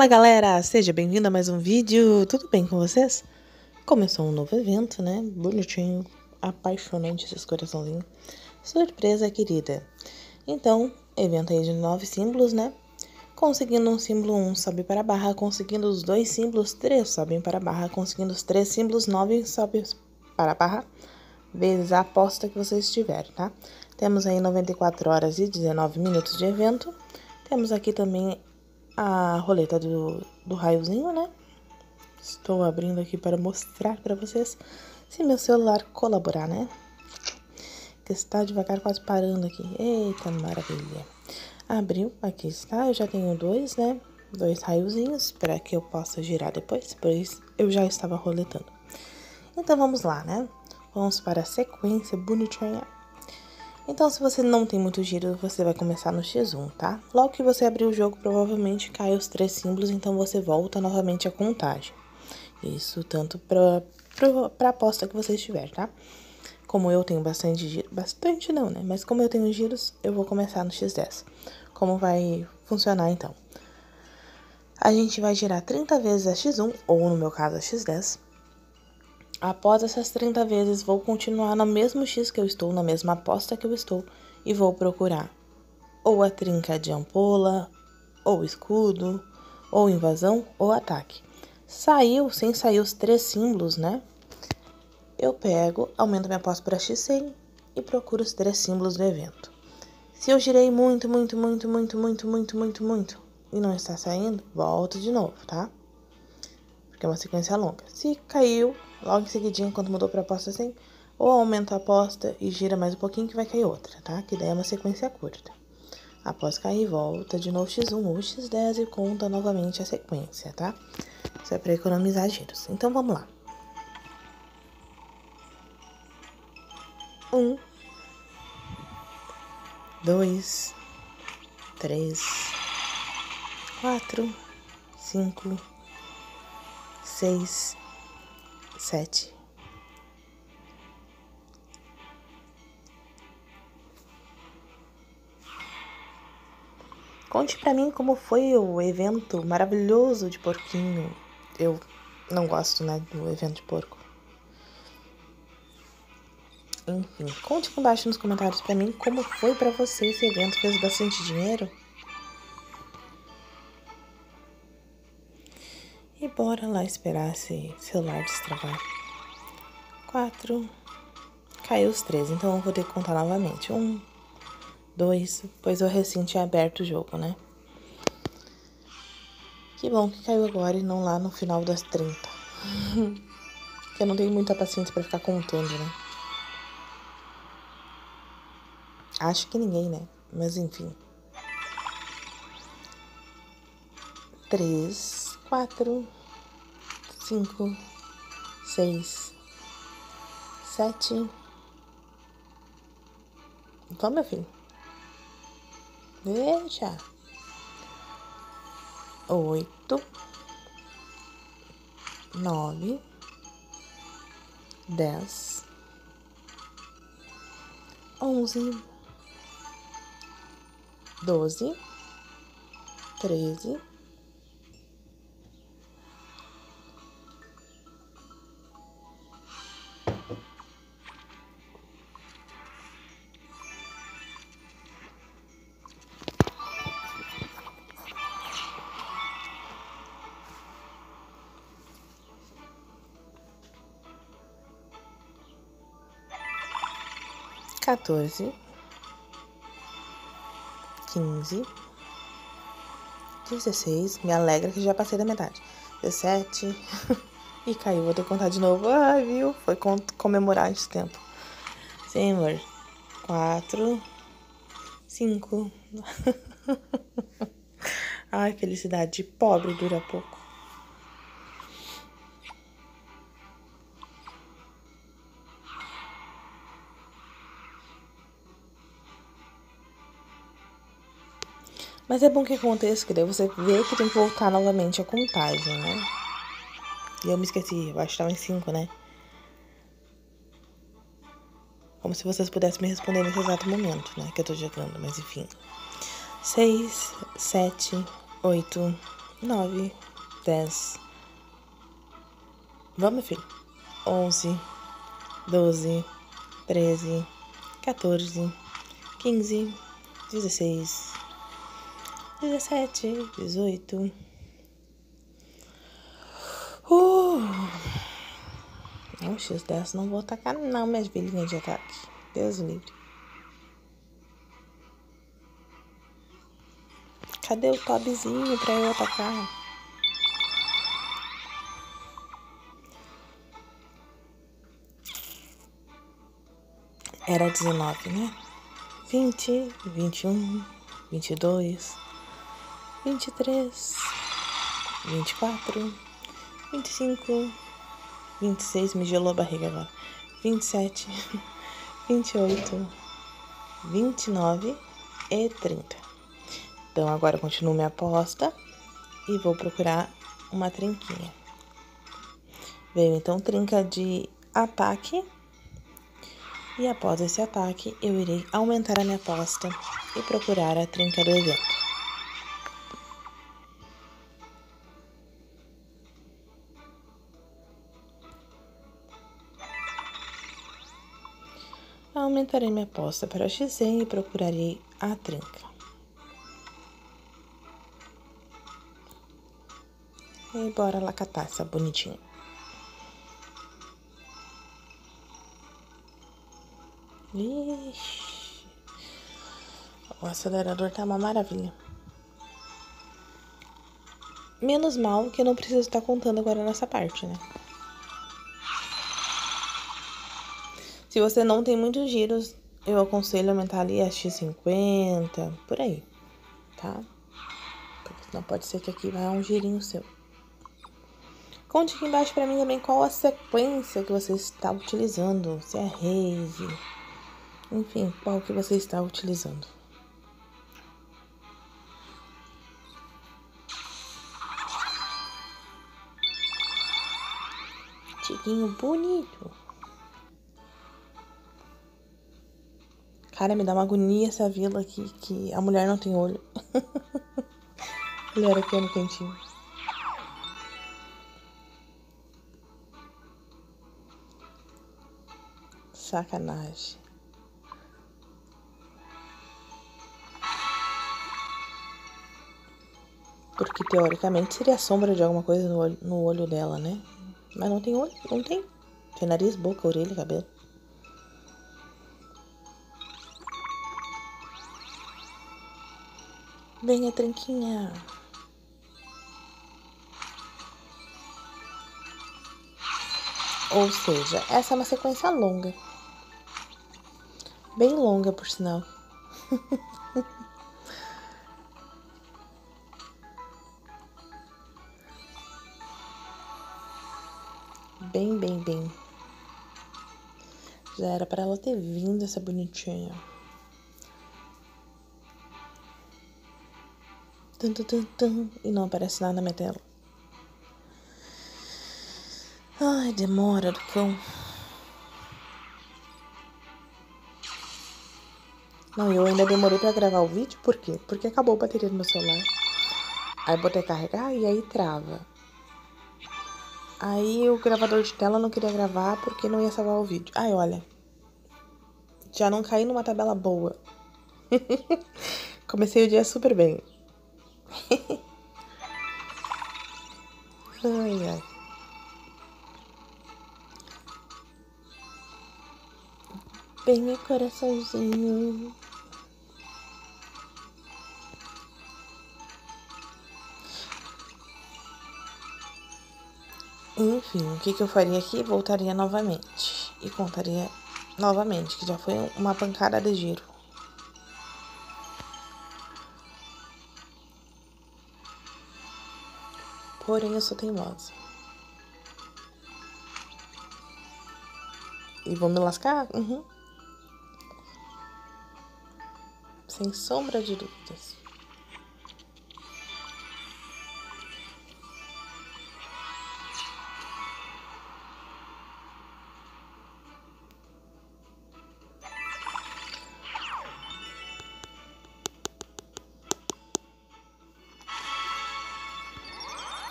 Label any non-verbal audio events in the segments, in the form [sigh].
Fala galera, seja bem-vindo a mais um vídeo, tudo bem com vocês? Começou um novo evento, né? Bonitinho, apaixonante esses coraçãozinhos. Surpresa querida. Então, evento aí de nove símbolos, né? Conseguindo um símbolo, um sobe para a barra. Conseguindo os dois símbolos, três sobem para a barra. Conseguindo os três símbolos, nove sobe para a barra. Vezes a aposta que vocês tiverem, tá? Temos aí 94 horas e 19 minutos de evento. Temos aqui também a roleta do, do raiozinho, né? Estou abrindo aqui para mostrar para vocês se meu celular colaborar, né? Que está devagar, quase parando aqui. Eita, maravilha. Abriu, aqui está. Eu já tenho dois, né? Dois raiozinhos para que eu possa girar depois, pois eu já estava roletando. Então vamos lá, né? Vamos para a sequência bonitinha então, se você não tem muito giro, você vai começar no X1, tá? Logo que você abrir o jogo, provavelmente cai os três símbolos, então você volta novamente a contagem. Isso tanto para a aposta que você estiver, tá? Como eu tenho bastante giro, bastante não, né? Mas como eu tenho giros, eu vou começar no X10. Como vai funcionar então? A gente vai girar 30 vezes a X1, ou no meu caso a X10, Após essas 30 vezes, vou continuar no mesmo X que eu estou, na mesma aposta que eu estou, e vou procurar ou a trinca de ampola, ou escudo, ou invasão, ou ataque. Saiu, sem sair os três símbolos, né? Eu pego, aumento minha aposta para X100 e procuro os três símbolos do evento. Se eu girei muito, muito, muito, muito, muito, muito, muito, muito e não está saindo, volto de novo, tá? Porque é uma sequência longa. Se caiu, Logo em seguidinho, quando mudou para aposta assim, ou aumenta a aposta e gira mais um pouquinho que vai cair outra, tá? Que daí é uma sequência curta. Após cair, volta de novo x1 ou x10 e conta novamente a sequência, tá? Isso é para economizar giros. Então, vamos lá. Um, dois, três, quatro, cinco, seis, sete. Conte para mim como foi o evento maravilhoso de porquinho. Eu não gosto, né, do evento de porco. Enfim, conte aqui embaixo nos comentários para mim como foi para você esse evento. Fez bastante dinheiro? Bora lá esperar esse celular destravar. Quatro. Caiu os três, então eu vou ter que contar novamente. Um, dois, pois eu recém tinha aberto o jogo, né? Que bom que caiu agora e não lá no final das 30. [laughs] que eu não tenho muita paciência para ficar contando, né? Acho que ninguém, né? Mas enfim. Três quatro, cinco, seis, sete. Vamos, meu filho. Deixa. Oito, nove, dez, onze, doze, treze. 14, 15, 16. Me alegra que já passei da metade. 17. e [laughs] caiu, vou ter que contar de novo. Ai, viu? Foi comemorar esse tempo. Senhor. 4, 5. Ai, felicidade pobre dura pouco. Mas é bom que aconteça, que daí você vê que tem que voltar novamente a contagem, né? E eu me esqueci, eu acho que tava em 5, né? Como se vocês pudessem me responder nesse exato momento, né? Que eu tô jogando, mas enfim. 6, 7, 8, nove, dez. Vamos, filho. Onze, doze, treze, 14, 15, 16, 17, 18. Uh! Não, X dessa não vou atacar não, minhas filhinhas de ataque. Deus livre. Cadê o tobzinho pra eu atacar? Era 19, né? 20, 21, 22, 23, 24, 25, 26, me gelou a barriga agora. 27, 28, 29 e 30. [laughs] Então agora eu continuo minha aposta e vou procurar uma trinquinha. Veio então trinca de ataque e após esse ataque, eu irei aumentar a minha aposta e procurar a trinca do evento. Aumentarei minha aposta para X100 e procurarei a trinca. E bora lá catar essa bonitinha. Ixi. O acelerador tá uma maravilha. Menos mal que eu não preciso estar contando agora nessa parte, né? Se você não tem muitos giros, eu aconselho aumentar ali a X50, por aí, tá? Porque senão pode ser que aqui vá um girinho seu. Conte aqui embaixo pra mim também qual a sequência que você está utilizando. Se é Rave, enfim, qual que você está utilizando. Tiguinho bonito. Cara, me dá uma agonia essa vila aqui, que a mulher não tem olho. [laughs] Olha aqui no cantinho. Sacanagem. Porque teoricamente seria sombra de alguma coisa no olho, no olho dela, né? Mas não tem olho, não tem. Tem nariz, boca, orelha, cabelo. Venha, tranquinha. Ou seja, essa é uma sequência longa. Bem longa, por sinal. [laughs] bem, bem, bem. Já era para ela ter vindo essa bonitinha. Tum, tum, tum, e não aparece nada na minha tela. Ai, demora do cão. Não, eu ainda demorei para gravar o vídeo, por quê? Porque acabou a bateria do meu celular. Aí botei carregar e aí trava. Aí o gravador de tela não queria gravar porque não ia salvar o vídeo. Ai, olha. Já não caí numa tabela boa. [laughs] Comecei o dia super bem. Ai, ai. Bem meu coraçãozinho. Enfim, o que, que eu faria aqui? Voltaria novamente e contaria novamente, que já foi uma pancada de giro. Porém, eu sou teimosa. E vou me lascar? Uhum. Sem sombra de dúvidas.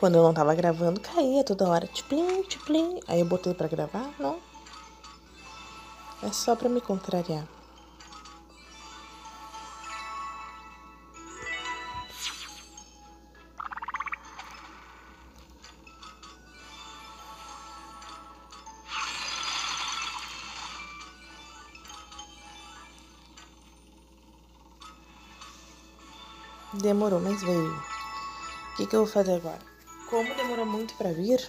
Quando eu não tava gravando, caía toda hora. Tiplim, tiplim. Aí eu botei pra gravar, não. É só pra me contrariar. Demorou, mas veio. O que, que eu vou fazer agora? Como demorou muito pra vir,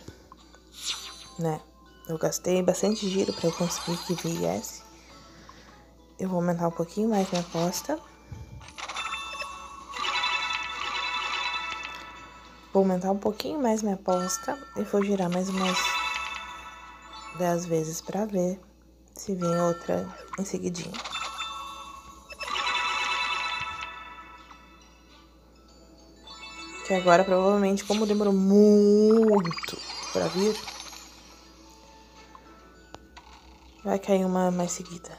né? Eu gastei bastante giro pra eu conseguir que viesse. Eu vou aumentar um pouquinho mais minha aposta. Vou aumentar um pouquinho mais minha aposta e vou girar mais umas 10 vezes pra ver se vem outra em seguidinha. Que agora, provavelmente, como demorou muito pra vir, vai cair uma mais seguida.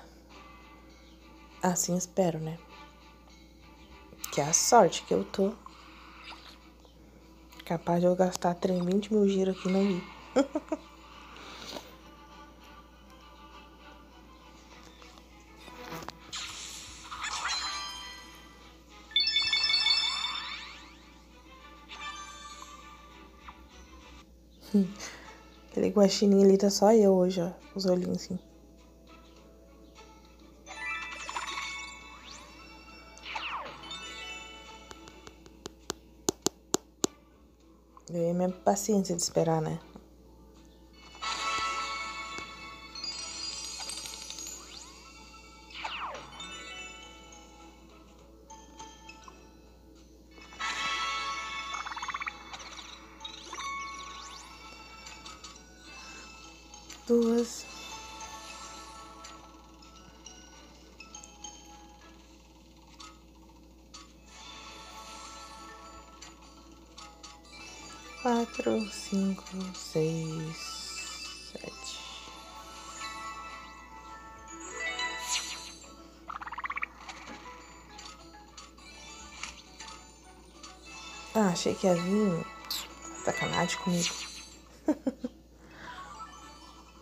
Assim espero, né? Que é a sorte que eu tô. Capaz de eu gastar 20 mil giros aqui não vi. [laughs] Aquele guaxininho ali tá só eu hoje, ó. Os olhinhos assim. Ganhei minha paciência de esperar, né? Quatro, cinco, seis, sete. Ah, achei que ia vir sacanagem comigo. [laughs]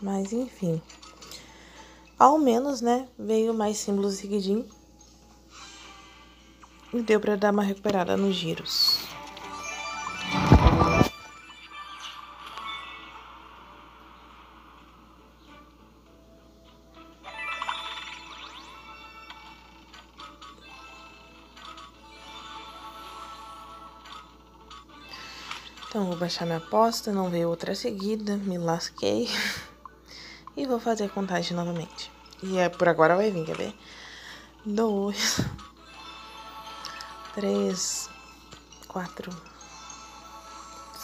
Mas enfim. Ao menos, né, veio mais símbolos seguidinho. E deu pra dar uma recuperada nos giros. Baixar minha aposta, não veio outra seguida, me lasquei. [laughs] E vou fazer a contagem novamente. E é, por agora vai vir, quer ver? Dois. Três. Quatro.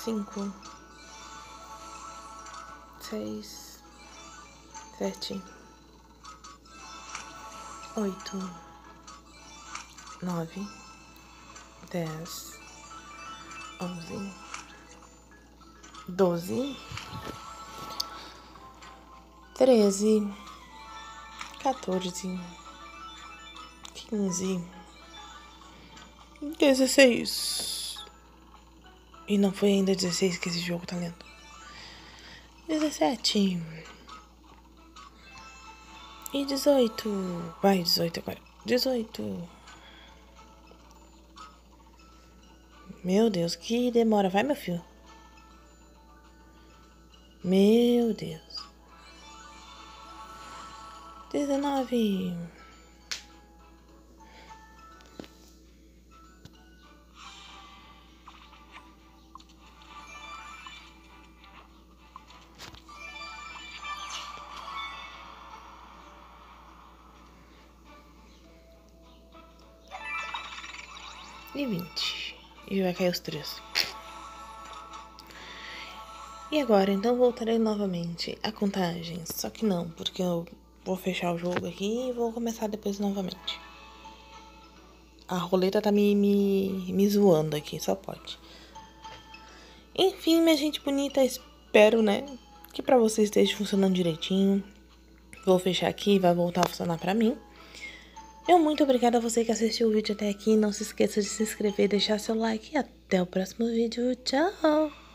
Cinco. Seis. Sete. Oito. Nove. Dez. Onze. Doze treze, quatorze, quinze, dezesseis. E não foi ainda dezesseis que esse jogo tá lendo. Dezessete. E dezoito. Vai, dezoito agora. Dezoito. Meu Deus, que demora. Vai, meu filho. Meu Deus dezenove. E vinte. E vai cair os três. E agora, então voltarei novamente a contagem. Só que não, porque eu Vou fechar o jogo aqui e vou começar depois novamente. A roleta tá me, me, me zoando aqui, só pode. Enfim, minha gente bonita, espero, né, que pra vocês esteja funcionando direitinho. Vou fechar aqui e vai voltar a funcionar pra mim. Eu muito obrigada a você que assistiu o vídeo até aqui. Não se esqueça de se inscrever, deixar seu like e até o próximo vídeo. Tchau!